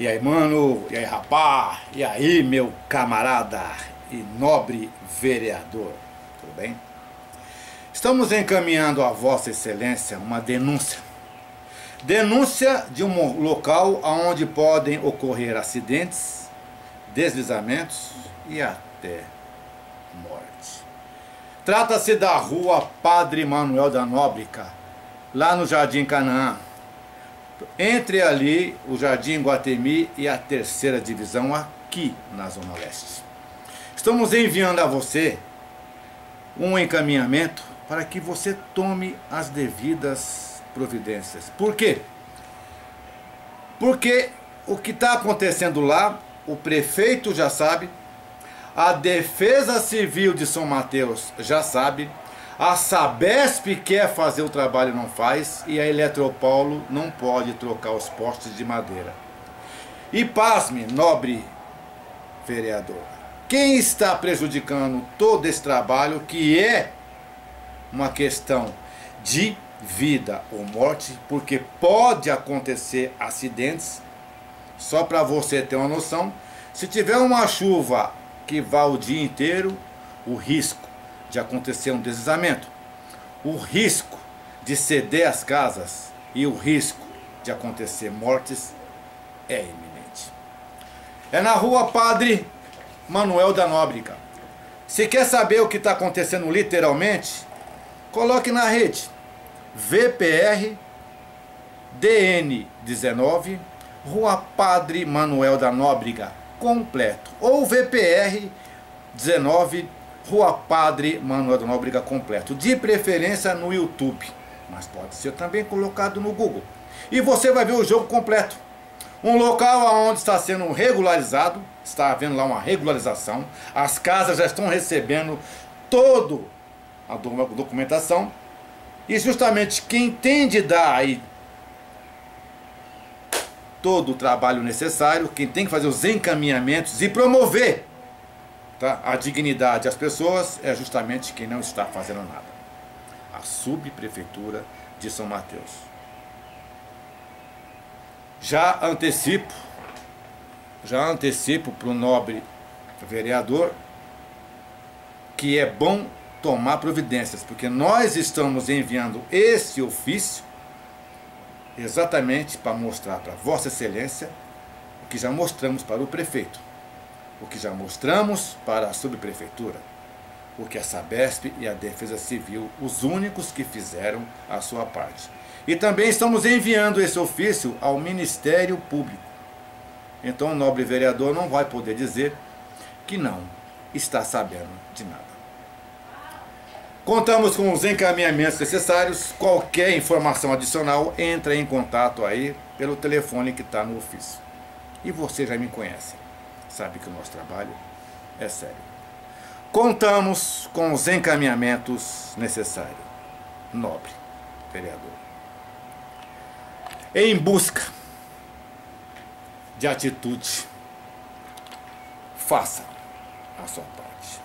E aí, mano? E aí, rapá? E aí, meu camarada e nobre vereador? Tudo bem? Estamos encaminhando a Vossa Excelência uma denúncia. Denúncia de um local onde podem ocorrer acidentes, deslizamentos e até morte. Trata-se da rua Padre Manuel da Nóbrega, lá no Jardim Canaã entre ali o Jardim Guatemi e a terceira divisão aqui na Zona Leste. Estamos enviando a você um encaminhamento para que você tome as devidas providências. Por quê? Porque o que está acontecendo lá, o prefeito já sabe, a Defesa Civil de São Mateus já sabe, a Sabesp quer fazer o trabalho e não faz, e a Eletropaulo não pode trocar os postes de madeira. E pasme, nobre vereador, quem está prejudicando todo esse trabalho, que é uma questão de vida ou morte, porque pode acontecer acidentes, só para você ter uma noção, se tiver uma chuva que vá o dia inteiro, o risco de acontecer um deslizamento, o risco de ceder as casas e o risco de acontecer mortes é iminente. É na rua Padre Manuel da Nóbrega. Se quer saber o que está acontecendo literalmente, coloque na rede VPR DN 19 Rua Padre Manuel da Nóbrega completo ou VPR 19 Rua Padre Manuel da Nóbrega completo, de preferência no YouTube, mas pode ser também colocado no Google. E você vai ver o jogo completo. Um local onde está sendo regularizado, está havendo lá uma regularização, as casas já estão recebendo todo a documentação. E justamente quem tem de dar aí todo o trabalho necessário, quem tem que fazer os encaminhamentos e promover tá? a dignidade às pessoas é justamente quem não está fazendo nada. A subprefeitura de São Mateus. Já antecipo, já antecipo para o nobre vereador que é bom tomar providências, porque nós estamos enviando esse ofício exatamente para mostrar para Vossa Excelência o que já mostramos para o prefeito o que já mostramos para a subprefeitura, o que a Sabesp e a Defesa Civil, os únicos que fizeram a sua parte. E também estamos enviando esse ofício ao Ministério Público. Então o nobre vereador não vai poder dizer que não está sabendo de nada. Contamos com os encaminhamentos necessários. Qualquer informação adicional, entra em contato aí pelo telefone que está no ofício. E você já me conhece sabe que o nosso trabalho é sério. Contamos com os encaminhamentos necessários. Nobre vereador. Em busca de atitude, faça a sua parte.